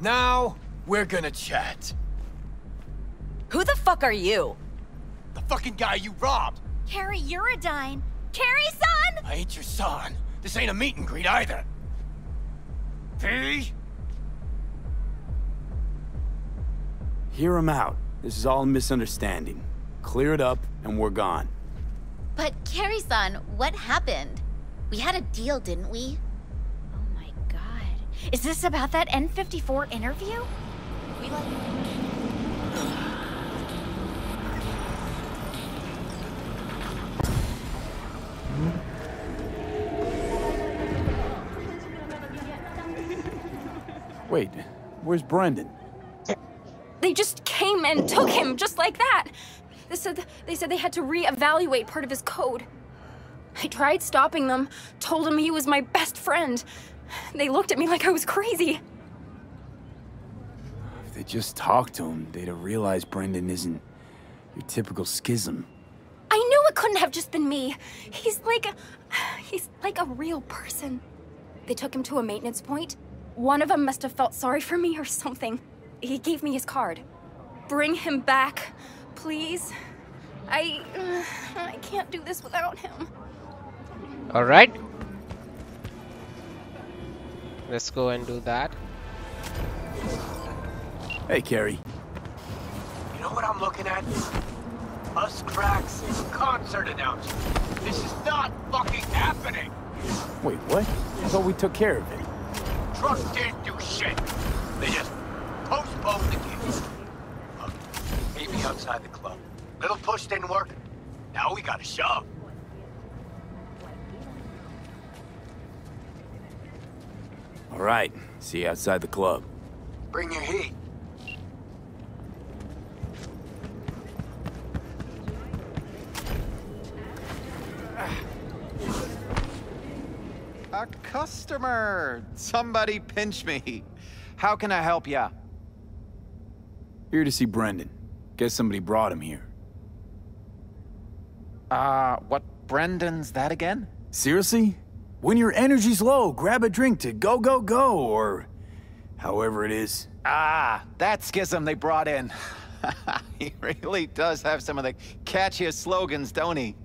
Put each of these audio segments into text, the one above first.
Now, we're gonna chat. Who the fuck are you? The fucking guy you robbed! Kerry you're a Eurodyne. Kerry, son! I ain't your son. This ain't a meet and greet either. V? Hear him out. This is all a misunderstanding. Clear it up, and we're gone. But Kerry, son, what happened? We had a deal, didn't we? My god. Is this about that N54 interview? We like... Hmm? Wait, where's Brendan? They just came and took him just like that. They said they said they had to reevaluate part of his code. I tried stopping them, told him he was my best friend. They looked at me like I was crazy. If they just talked to him, they'd have realized Brendan isn't your typical schism. I knew it couldn't have just been me. He's like a he's like a real person. They took him to a maintenance point. One of them must have felt sorry for me or something. He gave me his card. Bring him back, please. I I can't do this without him. All right. Let's go and do that. Hey, Kerry. You know what I'm looking at? Us cracks concert announcement. This is not fucking happening. Wait, what? I thought we took care of it. Trust didn't do shit. They just postponed the gig. Look, meet me outside the club. Little push didn't work. Now we gotta shove. All right, see you outside the club. Bring your heat. A customer! Somebody pinch me. How can I help ya? Here to see Brendan. Guess somebody brought him here. Uh, what Brendan's that again? Seriously? When your energy's low, grab a drink to go, go, go, or however it is. Ah, that schism they brought in. he really does have some of the catchiest slogans, don't he?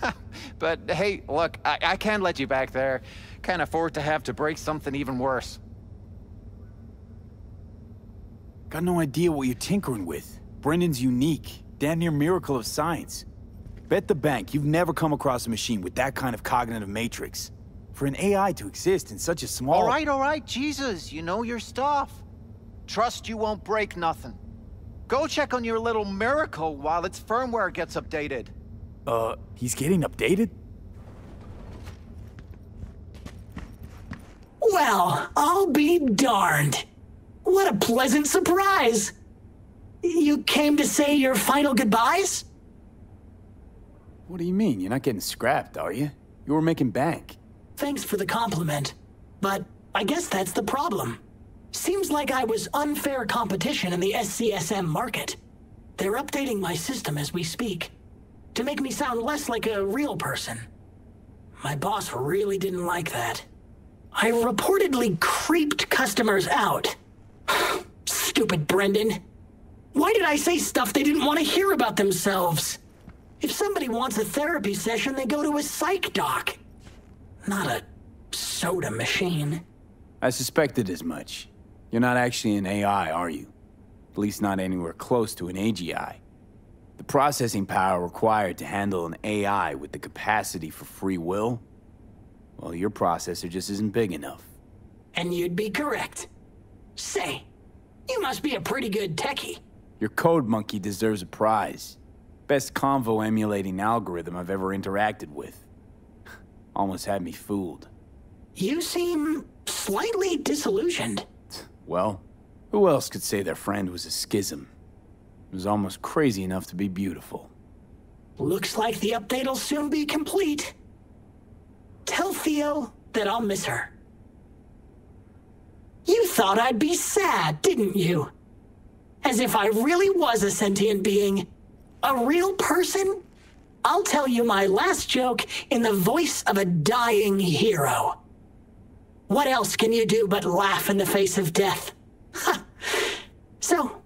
but hey, look, I, I can't let you back there. Can't afford to have to break something even worse. Got no idea what you're tinkering with. Brendan's unique. Damn near miracle of science. Bet the bank you've never come across a machine with that kind of cognitive matrix. For an AI to exist in such a small... All right, all right, Jesus, you know your stuff. Trust you won't break nothing. Go check on your little miracle while its firmware gets updated. Uh, he's getting updated? Well, I'll be darned. What a pleasant surprise. You came to say your final goodbyes? What do you mean? You're not getting scrapped, are you? You were making bank. Thanks for the compliment. But I guess that's the problem. Seems like I was unfair competition in the SCSM market. They're updating my system as we speak to make me sound less like a real person. My boss really didn't like that. I reportedly creeped customers out. Stupid Brendan. Why did I say stuff they didn't want to hear about themselves? If somebody wants a therapy session, they go to a psych doc. Not a soda machine. I suspected as much. You're not actually an AI, are you? At least not anywhere close to an AGI. The processing power required to handle an AI with the capacity for free will? Well, your processor just isn't big enough. And you'd be correct. Say, you must be a pretty good techie. Your code monkey deserves a prize. Best convo emulating algorithm I've ever interacted with. Almost had me fooled. You seem slightly disillusioned. Well, who else could say their friend was a schism? It was almost crazy enough to be beautiful. Looks like the update'll soon be complete. Tell Theo that I'll miss her. You thought I'd be sad, didn't you? As if I really was a sentient being. A real person? I'll tell you my last joke in the voice of a dying hero. What else can you do but laugh in the face of death? So,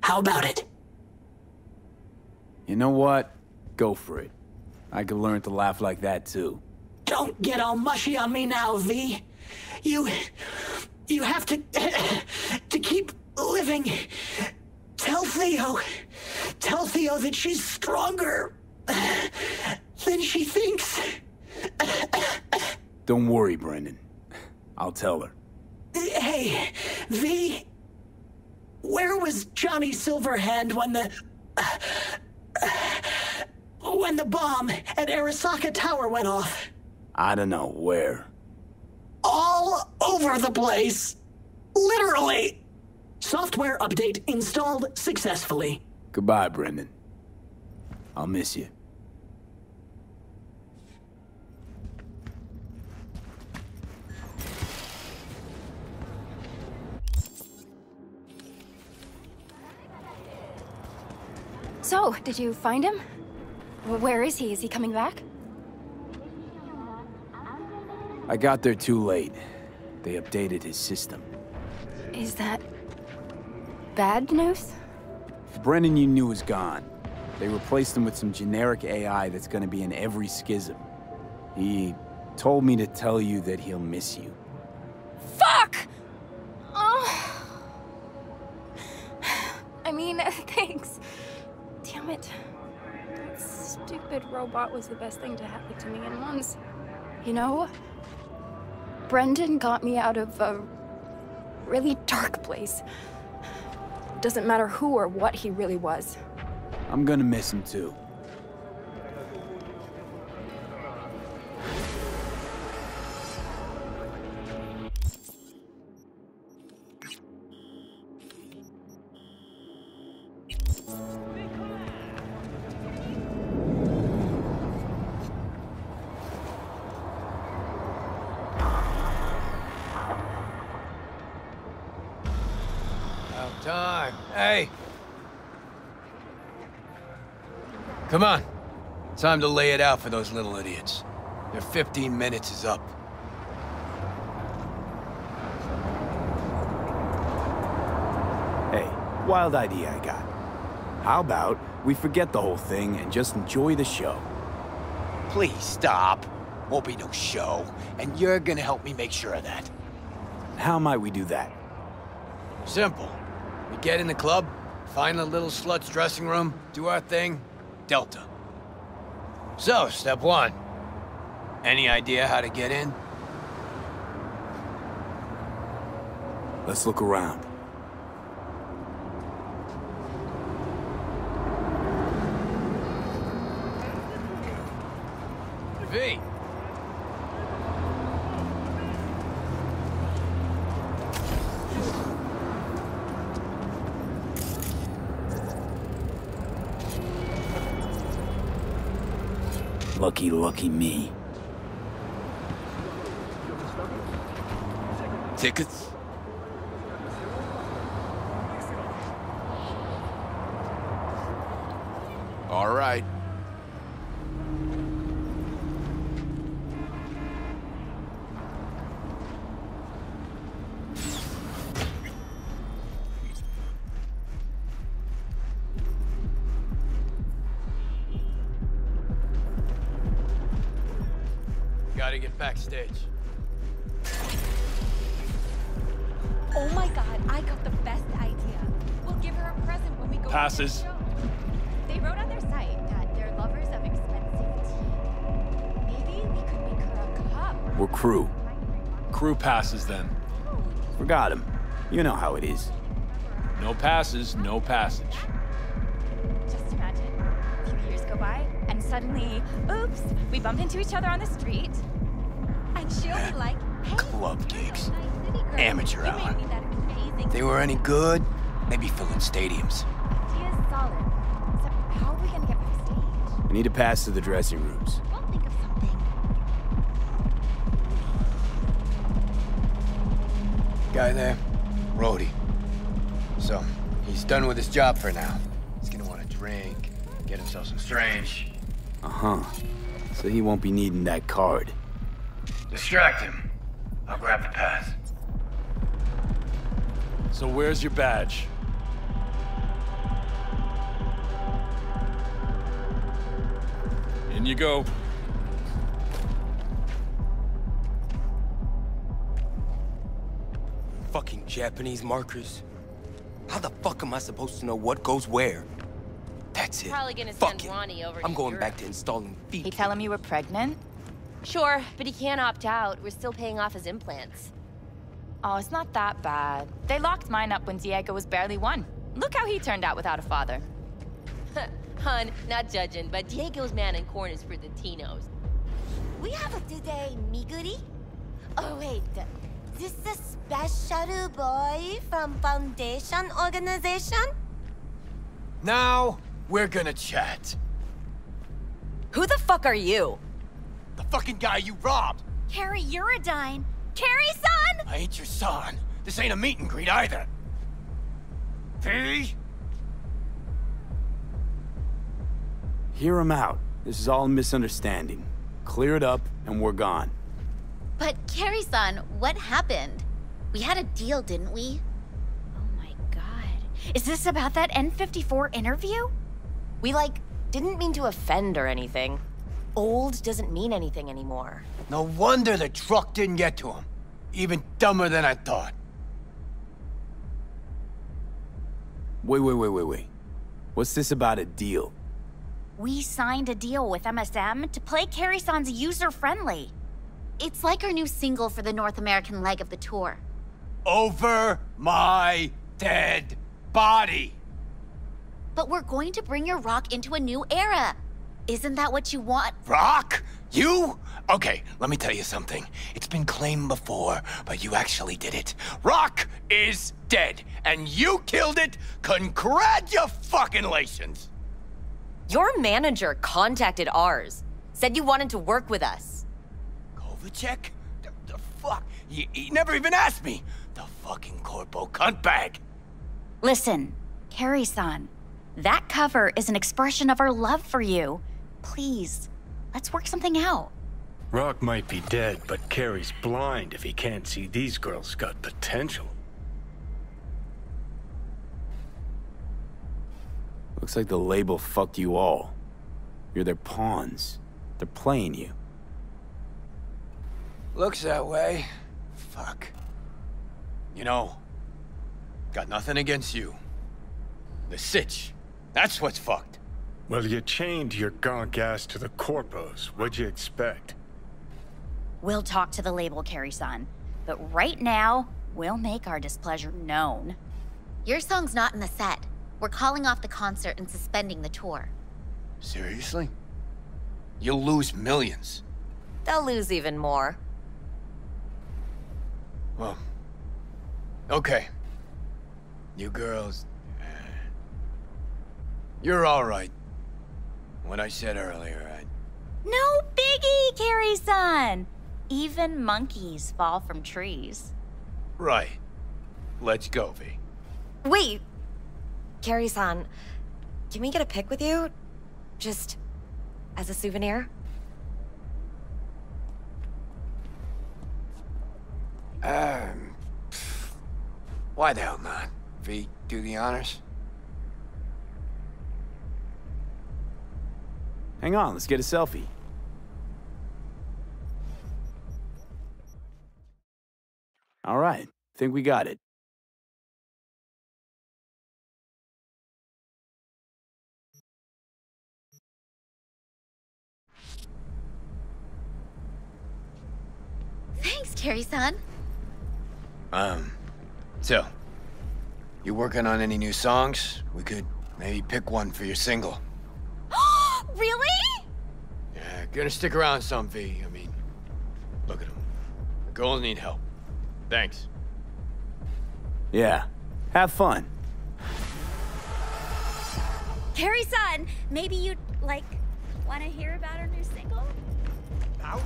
how about it? You know what? Go for it. I could learn to laugh like that too. Don't get all mushy on me now, V. You. You have to. to keep living. Tell Theo. Tell Theo that she's stronger than she thinks. Don't worry, Brendan. I'll tell her. Hey, V. Where was Johnny Silverhand when the. when the bomb at Arasaka Tower went off? I don't know where. All over the place. Literally. Software update installed successfully. Goodbye, Brendan. I'll miss you. So, did you find him? Where is he? Is he coming back? I got there too late. They updated his system. Is that... bad news? Brendan you knew was gone. They replaced him with some generic AI that's gonna be in every schism. He told me to tell you that he'll miss you. Fuck! Oh. I mean, thanks. Damn it. That stupid robot was the best thing to happen to me in months. You know, Brendan got me out of a really dark place. Doesn't matter who or what he really was. I'm gonna miss him too. Time to lay it out for those little idiots. Their 15 minutes is up. Hey, wild idea I got. How about we forget the whole thing and just enjoy the show? Please stop. Won't be no show, and you're gonna help me make sure of that. How might we do that? Simple. We get in the club, find the little slut's dressing room, do our thing, Delta. So, step one. Any idea how to get in? Let's look around. V. Lucky, lucky me. Tickets? Crew. Crew passes then. Forgot him. You know how it is. No passes, no passage. Just imagine, a few years go by, and suddenly, oops, we bump into each other on the street. And she'll be like, hey, Club gigs. nice. Amateur you hour. made me that amazing If they were any good, maybe filling stadiums. idea is solid. So how are we gonna get backstage? I need a pass to the dressing rooms. Guy there, Rhodey. So, he's done with his job for now. He's gonna want to drink, get himself some strange. Uh-huh. So he won't be needing that card. Distract him. I'll grab the pass. So where's your badge? In you go. Fucking Japanese markers. How the fuck am I supposed to know what goes where? That's it. Probably gonna Fuck send it. Ronnie over I'm to going Europe. back to installing feet. He tell him you were pregnant? Sure, but he can't opt out. We're still paying off his implants. Oh, it's not that bad. They locked mine up when Diego was barely one. Look how he turned out without a father. Hun, not judging, but Diego's man in corn is for the Tinos. We have a today, Miguri. Oh wait, this the special boy from Foundation Organization? Now, we're gonna chat. Who the fuck are you? The fucking guy you robbed! Kerry Eurodyne! Kerry, son! I ain't your son. This ain't a meet and greet either. V? Hear him out. This is all a misunderstanding. Clear it up, and we're gone. But Kerry, son, what happened? We had a deal, didn't we? Oh my god. Is this about that N54 interview? We, like, didn't mean to offend or anything. Old doesn't mean anything anymore. No wonder the truck didn't get to him. Even dumber than I thought. Wait, wait, wait, wait, wait. What's this about a deal? We signed a deal with MSM to play Kerry San's user friendly. It's like our new single for the North American leg of the tour. Over my dead body. But we're going to bring your rock into a new era. Isn't that what you want? Rock? You? Okay, let me tell you something. It's been claimed before, but you actually did it. Rock is dead, and you killed it. Congratulations. Your manager contacted ours. Said you wanted to work with us. Kovacic? The, the fuck? He, he never even asked me. The fucking corpo cuntbag. Listen, Kerry san, that cover is an expression of our love for you. Please, let's work something out. Rock might be dead, but Kerry's blind if he can't see these girls got potential. Looks like the label fucked you all. You're their pawns. They're playing you. Looks that way. Fuck. You know, got nothing against you. The sitch. That's what's fucked. Well, you chained your gonk ass to the corpos. What'd you expect? We'll talk to the label, Kerry san, but right now, we'll make our displeasure known. Your song's not in the set. We're calling off the concert and suspending the tour. Seriously? You'll lose millions. They'll lose even more. Well, okay. You girls, eh, you're all right. What I said earlier, I... No biggie, Kerry san. Even monkeys fall from trees. Right. Let's go, V. Wait! Kerry-san, can we get a pic with you? Just as a souvenir? Um, pff, why the hell not? V, do the honors. Hang on, let's get a selfie. All right, think we got it. Thanks, Kerry san. Um, so, you working on any new songs? We could maybe pick one for your single. really? Yeah, gonna stick around some, V. I mean, look at them. The girls need help. Thanks. Yeah, have fun. Kerry san, maybe you'd, like, want to hear about our new single? Out?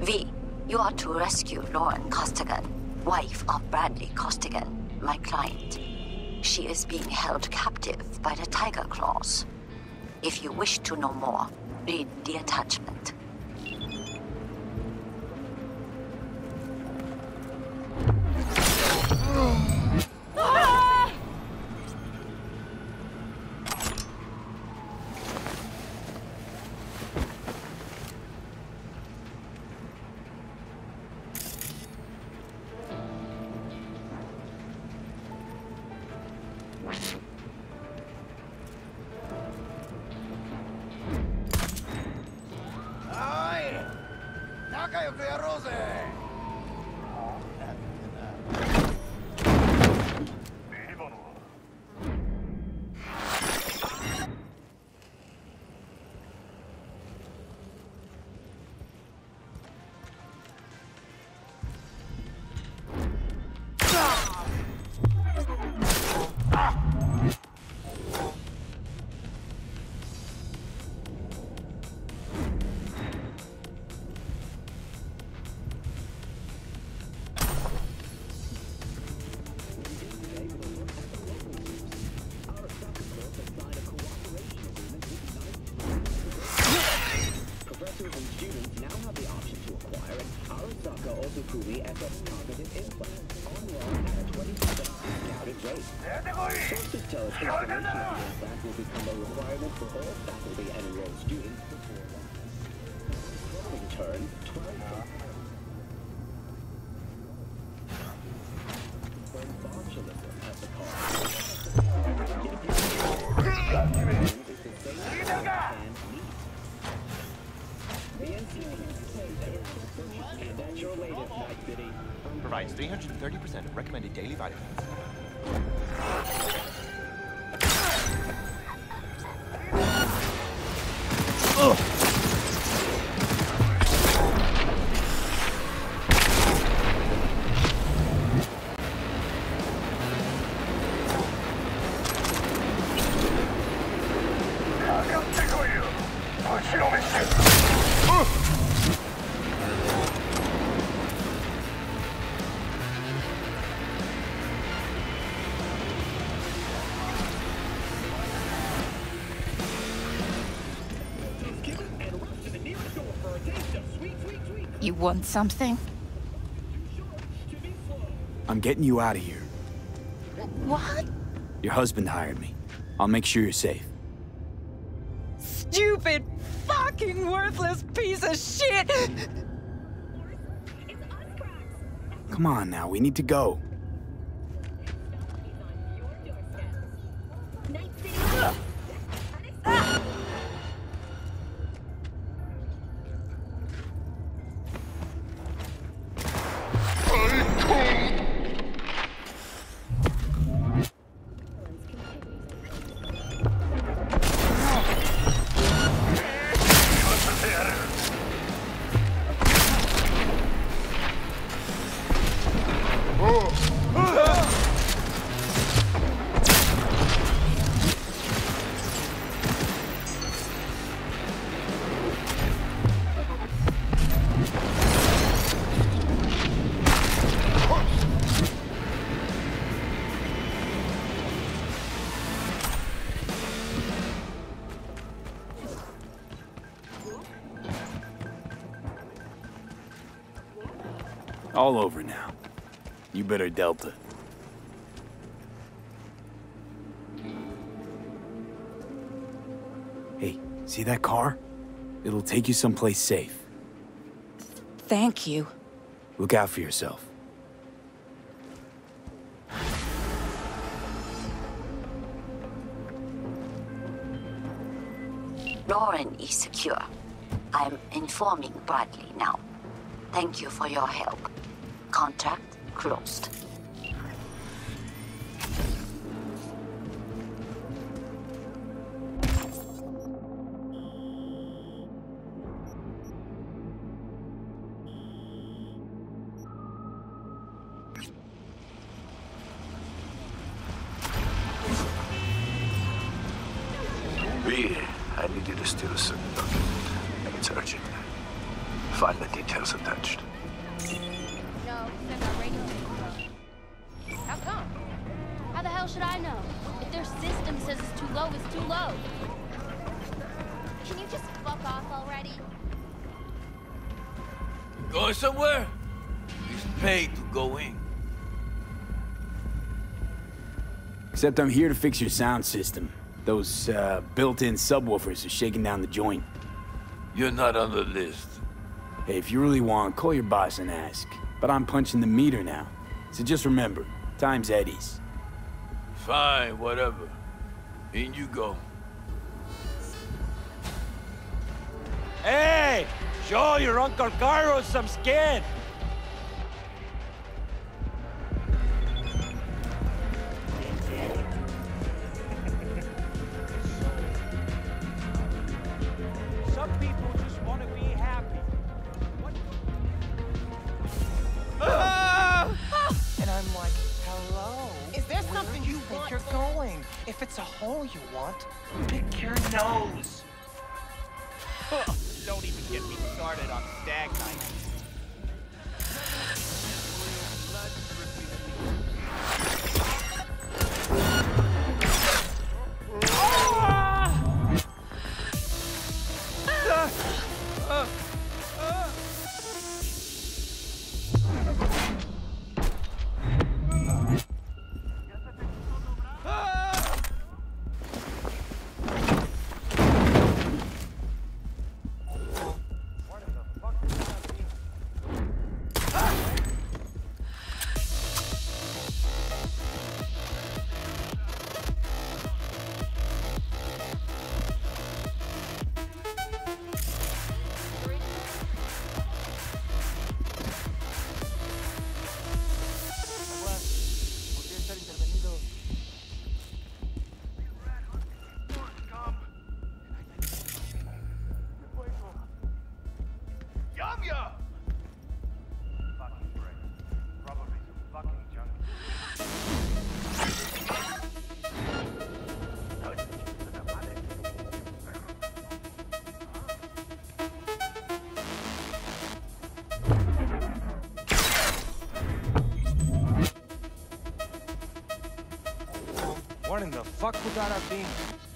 V, you are to rescue Lauren Costigan, wife of Bradley Costigan, my client. She is being held captive by the Tiger Claws. If you wish to know more, read the attachment. Want something? I'm getting you out of here. What? Your husband hired me. I'll make sure you're safe. Stupid, fucking worthless piece of shit! Come on now, we need to go. All over now. You better Delta. Hey, see that car? It'll take you someplace safe. Thank you. Look out for yourself. Lauren is secure. I'm informing Bradley now. Thank you for your help. Contract closed. I need you to steal a certain document. It's urgent. Find the details attached. Should I know? If their system says it's too low, it's too low. Can you just fuck off already? Going somewhere? He's paid to go in. Except I'm here to fix your sound system. Those, uh, built-in subwoofers are shaking down the joint. You're not on the list. Hey, if you really want, call your boss and ask. But I'm punching the meter now. So just remember, time's Eddie's. Fine, whatever. In you go. Hey! Show your Uncle Carlos some skin! Started on stag night. In the fuck would that have been?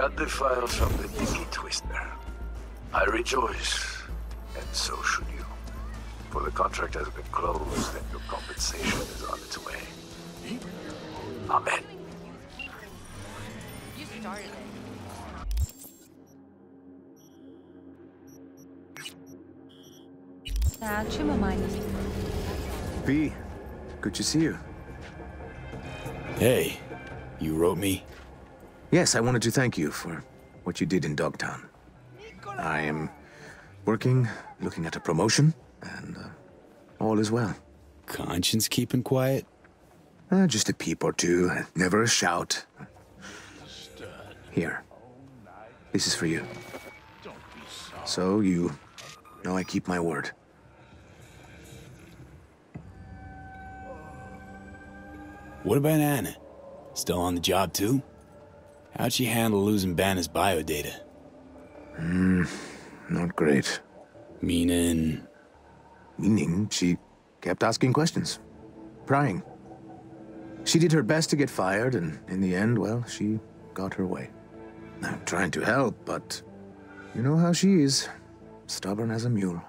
got the files from the Dicky Twister. I rejoice, and so should you. For the contract has been closed and your compensation is on its way. Amen. You started it. V, good to see you. Hey, you wrote me? Yes, I wanted to thank you for what you did in Dogtown. I am working, looking at a promotion, and uh, all is well. Conscience keeping quiet? Uh, just a peep or two, never a shout. Here. This is for you. So you know I keep my word. What about Anna? Still on the job too? How'd she handle losing Banner's biodata? Hmm, not great. Meaning? Meaning she kept asking questions, prying. She did her best to get fired, and in the end, well, she got her way. I'm trying to help, but you know how she is. Stubborn as a mule.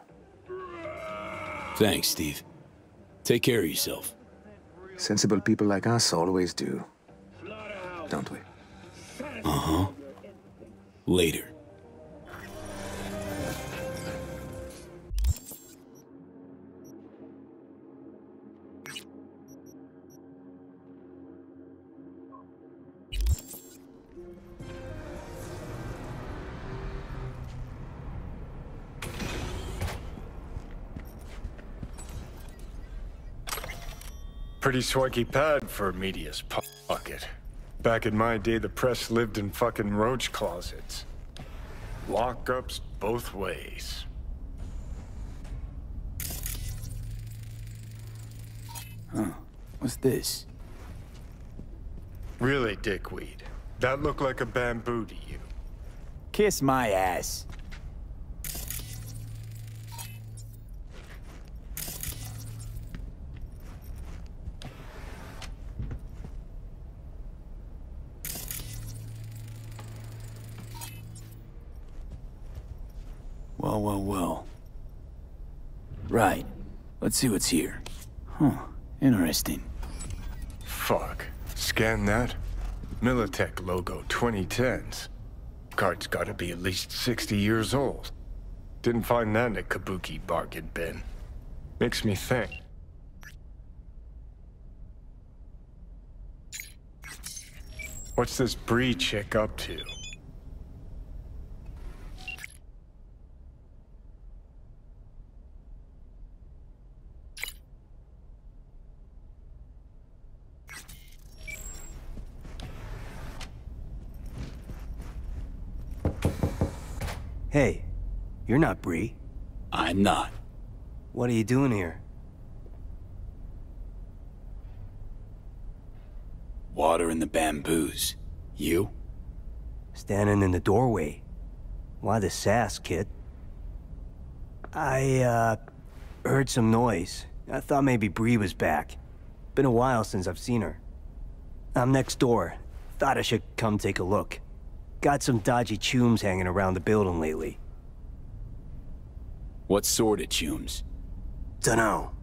Thanks, Steve. Take care of yourself. Sensible people like us always do. Don't we? Uh-huh. Later. Pretty swanky pad for Media's pocket. Back in my day, the press lived in fucking roach closets. Lockups both ways. Huh. What's this? Really, dickweed? That looked like a bamboo to you? Kiss my ass. Well, well, well. Right. Let's see what's here. Huh. Interesting. Fuck. Scan that. Militech logo 2010s. Card's gotta be at least 60 years old. Didn't find that in a Kabuki bargain bin. Makes me think. What's this Bree chick up to? Hey, you're not Bree. I'm not. What are you doing here? Water in the bamboos. You? Standing in the doorway. Why the sass, kid? I, uh, heard some noise. I thought maybe Bree was back. Been a while since I've seen her. I'm next door. Thought I should come take a look. Got some dodgy chooms hanging around the building lately. What sort of chooms? Dunno.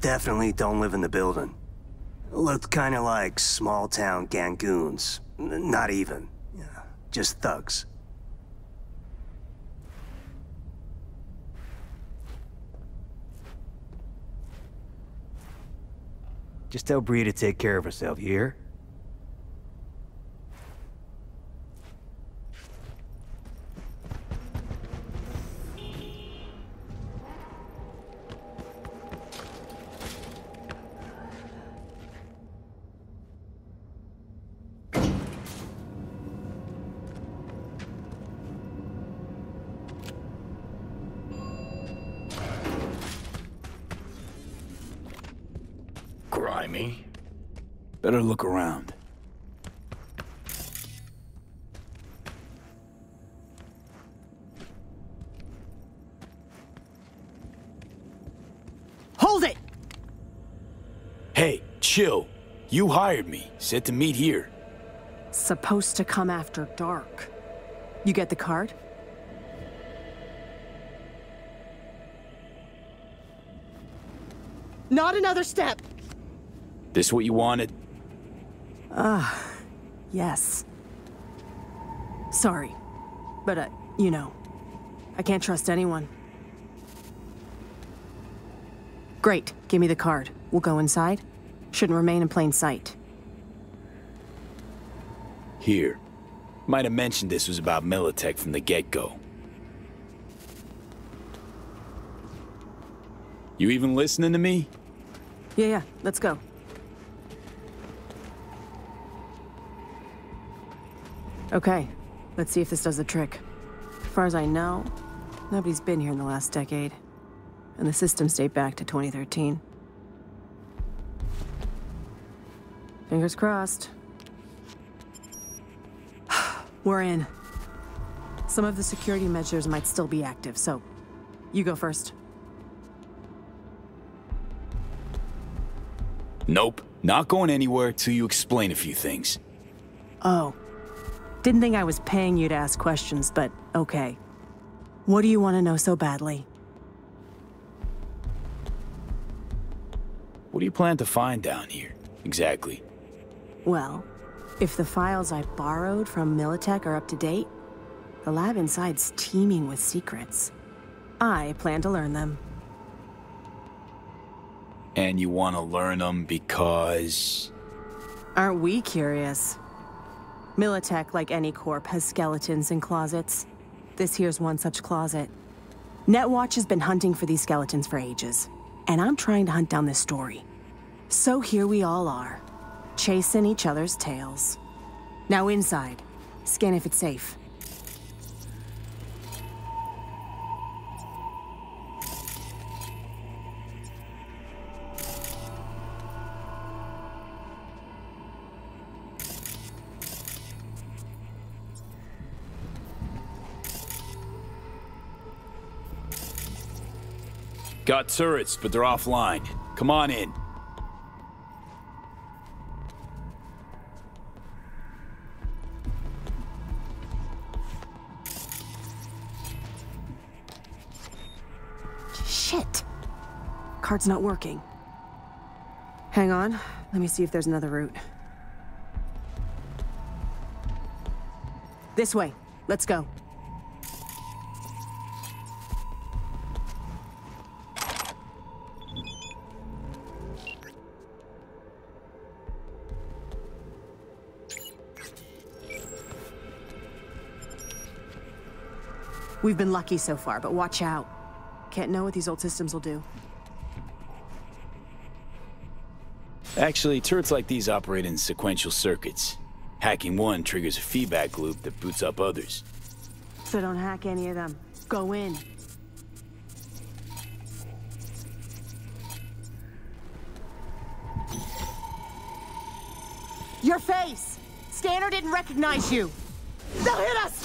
Definitely don't live in the building. Looked kinda like small-town gangoons. N not even. Yeah, just thugs. Just tell Bree to take care of herself, you hear? Better look around. Hold it! Hey, chill. You hired me. Said to meet here. Supposed to come after dark. You get the card? Not another step! This what you wanted? Ah, yes. Sorry. But, uh, you know, I can't trust anyone. Great, give me the card. We'll go inside. Shouldn't remain in plain sight. Here. Might have mentioned this was about Militech from the get-go. You even listening to me? Yeah, yeah, let's go. Okay, let's see if this does the trick. As far as I know, nobody's been here in the last decade. And the systems date back to 2013. Fingers crossed. We're in. Some of the security measures might still be active, so you go first. Nope. Not going anywhere till you explain a few things. Oh. Didn't think I was paying you to ask questions, but okay. What do you want to know so badly? What do you plan to find down here, exactly? Well, if the files I borrowed from Militech are up to date, the lab inside's teeming with secrets. I plan to learn them. And you want to learn them because... Aren't we curious? Militech, like any corp, has skeletons in closets. This here's one such closet. Netwatch has been hunting for these skeletons for ages, and I'm trying to hunt down this story. So here we all are, chasing each other's tails. Now inside. Scan if it's safe. Got turrets, but they're offline. Come on in. Shit! Card's not working. Hang on. Let me see if there's another route. This way. Let's go. We've been lucky so far, but watch out. Can't know what these old systems will do. Actually, turrets like these operate in sequential circuits. Hacking one triggers a feedback loop that boots up others. So don't hack any of them. Go in. Your face! Scanner didn't recognize you! They'll hit us!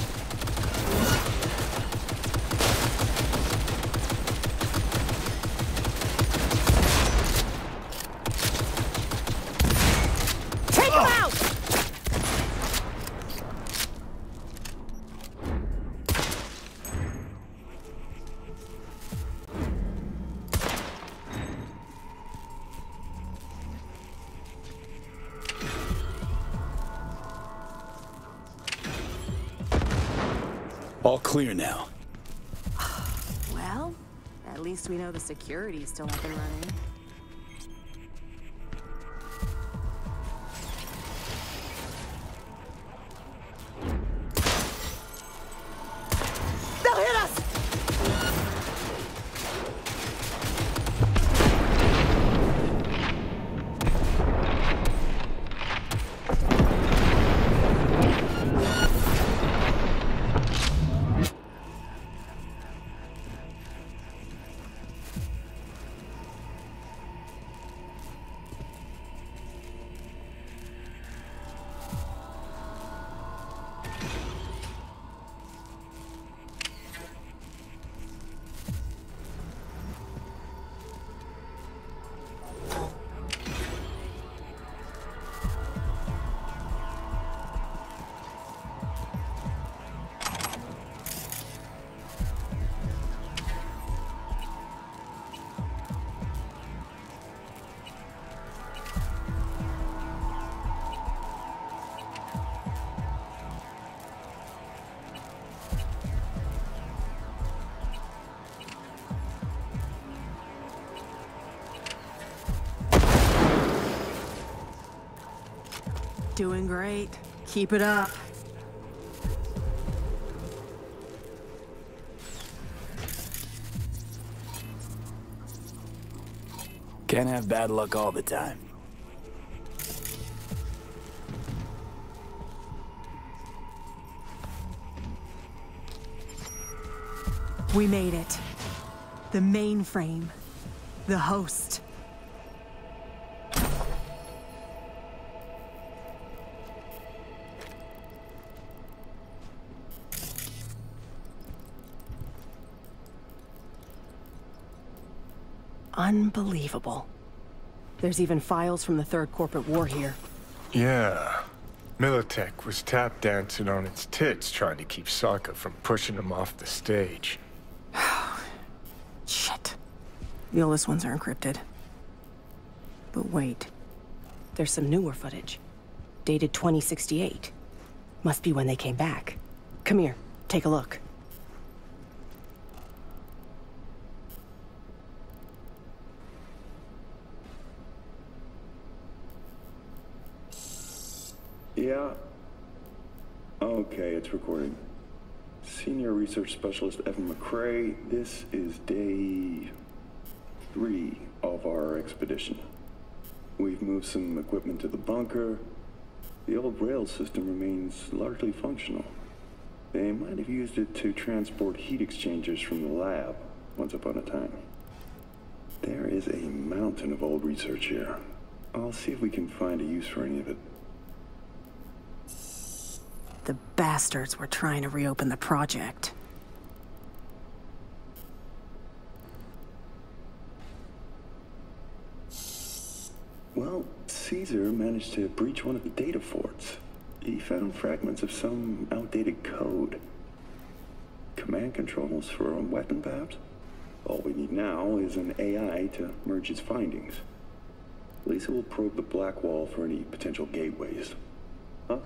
Clear now. Well, at least we know the security's still up and running. Doing great. Keep it up. Can't have bad luck all the time. We made it. The mainframe. The host. Unbelievable. There's even files from the Third Corporate War here. Yeah. Militech was tap dancing on its tits trying to keep 'Saka from pushing him off the stage. Shit. The oldest ones are encrypted. But wait. There's some newer footage. Dated 2068. Must be when they came back. Come here, take a look. Yeah. Recording. Senior Research Specialist Evan McCrae, this is day three of our expedition. We've moved some equipment to the bunker. The old rail system remains largely functional. They might have used it to transport heat exchangers from the lab once upon a time. There is a mountain of old research here. I'll see if we can find a use for any of it. The bastards were trying to reopen the project. Well, Caesar managed to breach one of the data forts. He found fragments of some outdated code. Command controls for a weapon, perhaps? All we need now is an AI to merge its findings. Lisa will probe the Blackwall for any potential gateways. Huh?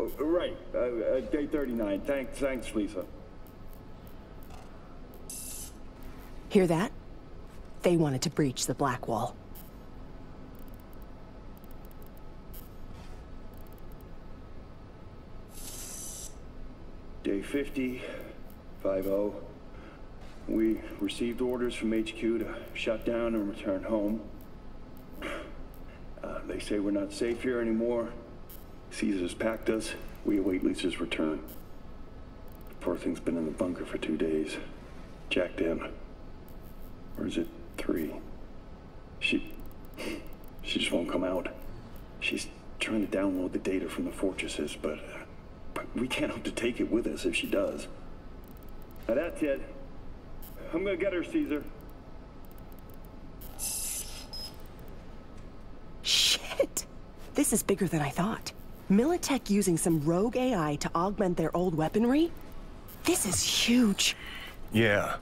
Oh, right. Uh, uh, gate 39. Thanks, thanks, Lisa. Hear that? They wanted to breach the Blackwall. Day 50, 5-0. We received orders from HQ to shut down and return home. Uh, they say we're not safe here anymore. Caesar's packed us. We await Lisa's return. The poor thing's been in the bunker for two days. Jacked in. Or is it three? She... She just won't come out. She's trying to download the data from the fortresses, but... Uh, but we can't hope to take it with us if she does. Now that's it. I'm gonna get her, Caesar. Shit! This is bigger than I thought. Militech using some rogue AI to augment their old weaponry? This is huge. Yeah.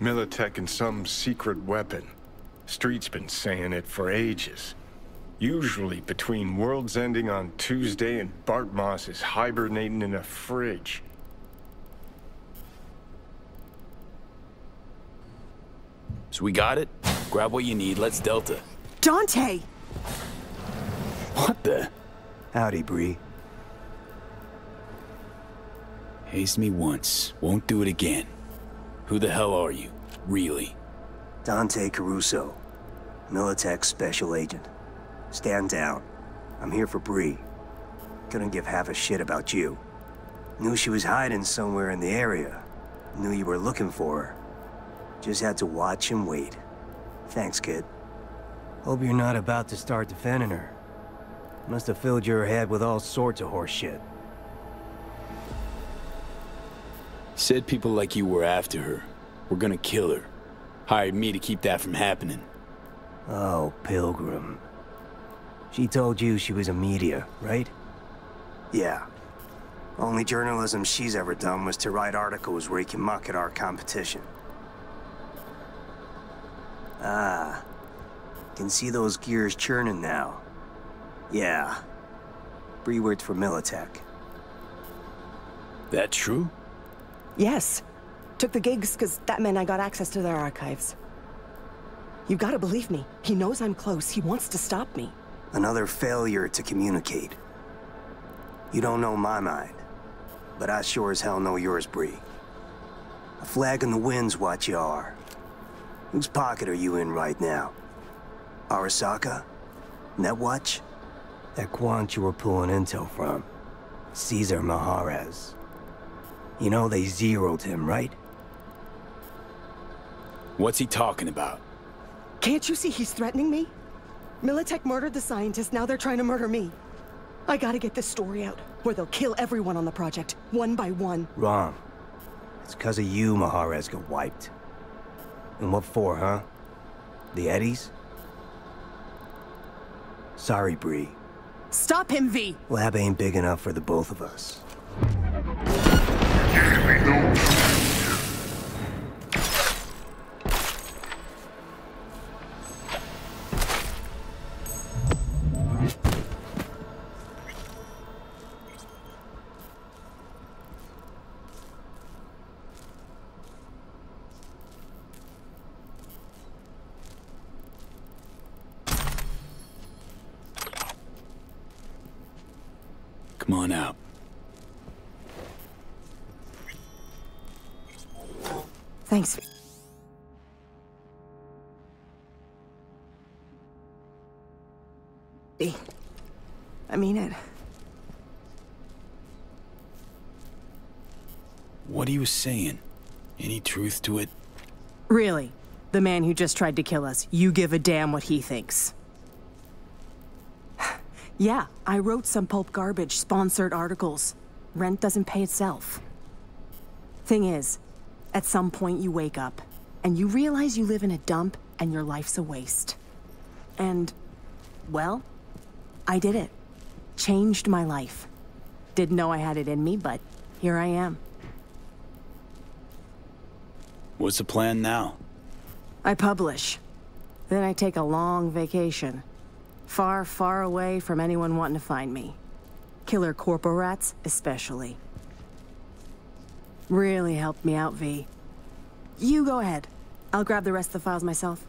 Militech and some secret weapon. Street's been saying it for ages. Usually between worlds ending on Tuesday and Bartmoss is hibernating in a fridge. So we got it? Grab what you need, let's Delta. Dante! What the? Howdy, Bree. Hazed me once, won't do it again. Who the hell are you, really? Dante Caruso, Militech Special Agent. Stand down. I'm here for Bree. Couldn't give half a shit about you. Knew she was hiding somewhere in the area. Knew you were looking for her. Just had to watch and wait. Thanks, kid. Hope you're not about to start defending her. Must have filled your head with all sorts of horse shit. Said people like you were after her. We're gonna kill her. Hired me to keep that from happening. Oh, Pilgrim. She told you she was a media, right? Yeah. Only journalism she's ever done was to write articles where you can muck at our competition. Ah. Can see those gears churning now. Yeah. Bree worked for Militech. That true? Yes. Took the gigs because that meant I got access to their archives. You gotta believe me. He knows I'm close. He wants to stop me. Another failure to communicate. You don't know my mind, but I sure as hell know yours, Bree. A flag in the wind's what you are. Whose pocket are you in right now? Arasaka? Netwatch? That quant you were pulling intel from. Caesar Mahares. You know they zeroed him, right? What's he talking about? Can't you see he's threatening me? Militech murdered the scientist, now they're trying to murder me. I gotta get this story out, where they'll kill everyone on the project, one by one. Wrong. It's because of you Mahares got wiped. And what for, huh? The Eddies? Sorry, Bree. Stop him, V! Lab ain't big enough for the both of us. Thanks. V. I mean it. What he was saying? Any truth to it? Really? The man who just tried to kill us, you give a damn what he thinks. yeah, I wrote some pulp garbage, sponsored articles. Rent doesn't pay itself. Thing is, at some point you wake up, and you realize you live in a dump and your life's a waste. And, well, I did it. Changed my life. Didn't know I had it in me, but here I am. What's the plan now? I publish. Then I take a long vacation. Far, far away from anyone wanting to find me. Killer corpo rats, especially. Really helped me out, V. You go ahead. I'll grab the rest of the files myself.